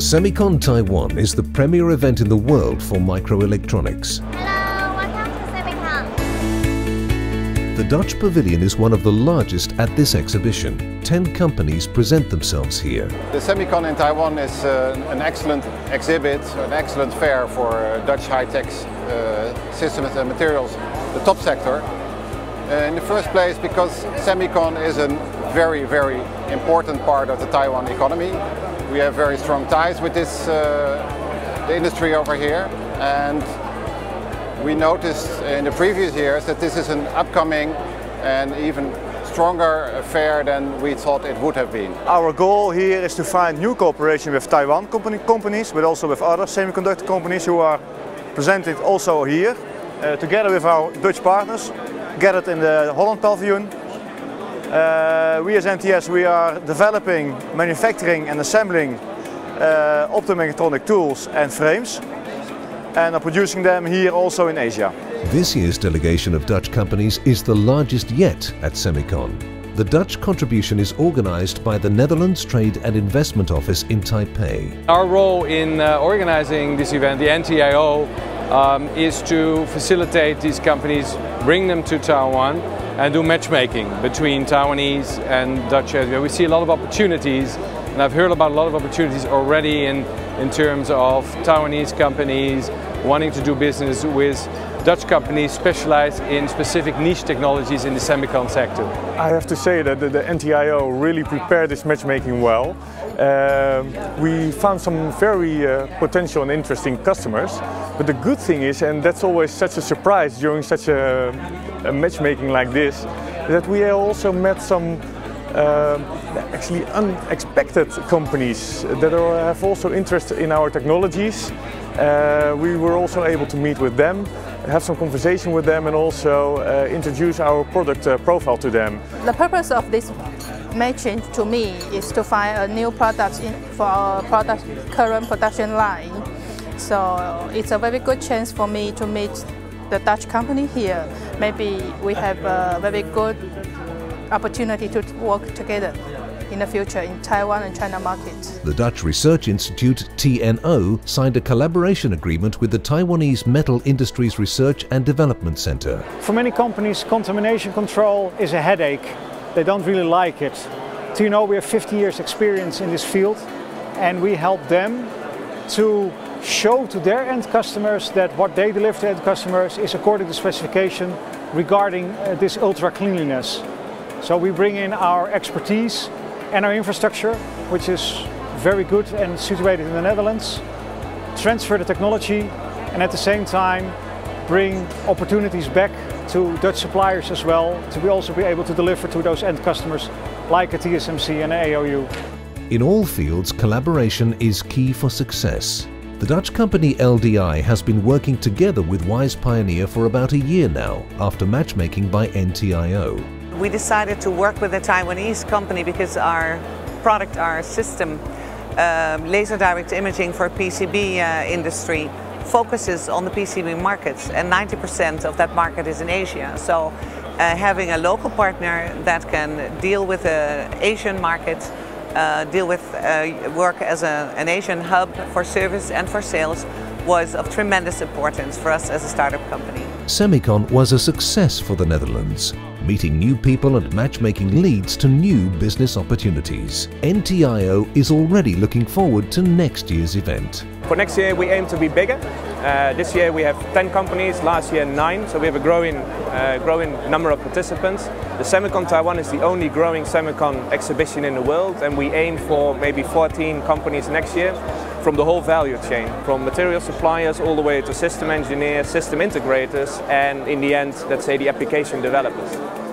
Semicon Taiwan is the premier event in the world for microelectronics. Hello, welcome to Semicon. The Dutch pavilion is one of the largest at this exhibition. Ten companies present themselves here. The Semicon in Taiwan is uh, an excellent exhibit, an excellent fair for uh, Dutch high-tech uh, systems and materials, the top sector. Uh, in the first place because Semicon is a very, very important part of the Taiwan economy. We have very strong ties with this uh, the industry over here and we noticed in the previous years that this is an upcoming and even stronger affair than we thought it would have been. Our goal here is to find new cooperation with Taiwan company, companies, but also with other semiconductor companies who are presented also here, uh, together with our Dutch partners, gathered in the Holland pavilion. Uh, we as NTS we are developing, manufacturing and assembling uh, optomechatronic tools and frames and are producing them here also in Asia. This year's delegation of Dutch companies is the largest yet at Semicon. The Dutch contribution is organized by the Netherlands Trade and Investment Office in Taipei. Our role in uh, organizing this event, the NTIO, um, is to facilitate these companies, bring them to Taiwan and do matchmaking between Taiwanese and Dutch. We see a lot of opportunities and I've heard about a lot of opportunities already in, in terms of Taiwanese companies wanting to do business with Dutch companies specialized in specific niche technologies in the semicon sector. I have to say that the, the NTIO really prepared this matchmaking well. Um, we found some very uh, potential and interesting customers. But the good thing is, and that's always such a surprise during such a, a matchmaking like this, that we also met some uh, actually unexpected companies that are, have also interest in our technologies. Uh, we were also able to meet with them, have some conversation with them and also uh, introduce our product uh, profile to them. The purpose of this matching to me is to find a new product in, for our product, current production line. So it's a very good chance for me to meet the Dutch company here. Maybe we have a very good opportunity to work together in the future in Taiwan and China market. The Dutch Research Institute, TNO, signed a collaboration agreement with the Taiwanese Metal Industries Research and Development Center. For many companies, contamination control is a headache. They don't really like it. TNO, we have 50 years experience in this field and we help them to show to their end customers that what they deliver to end customers is according to specification regarding uh, this ultra cleanliness. So we bring in our expertise and our infrastructure, which is very good and situated in the Netherlands, transfer the technology and at the same time bring opportunities back to Dutch suppliers as well to be also be able to deliver to those end customers like a TSMC and an AUO. In all fields, collaboration is key for success. The Dutch company LDI has been working together with Wise Pioneer for about a year now, after matchmaking by NTIO. We decided to work with a Taiwanese company because our product, our system, uh, laser direct imaging for PCB uh, industry focuses on the PCB markets and 90% of that market is in Asia. So uh, having a local partner that can deal with the Asian market uh, deal with uh, work as a, an Asian hub for service and for sales was of tremendous importance for us as a startup company. Semicon was a success for the Netherlands. Meeting new people and matchmaking leads to new business opportunities. NTIO is already looking forward to next year's event. For next year we aim to be bigger. Uh, this year we have 10 companies, last year 9, so we have a growing, uh, growing number of participants. The Semicon Taiwan is the only growing Semicon exhibition in the world and we aim for maybe 14 companies next year from the whole value chain, from material suppliers all the way to system engineers, system integrators and in the end, let's say the application developers.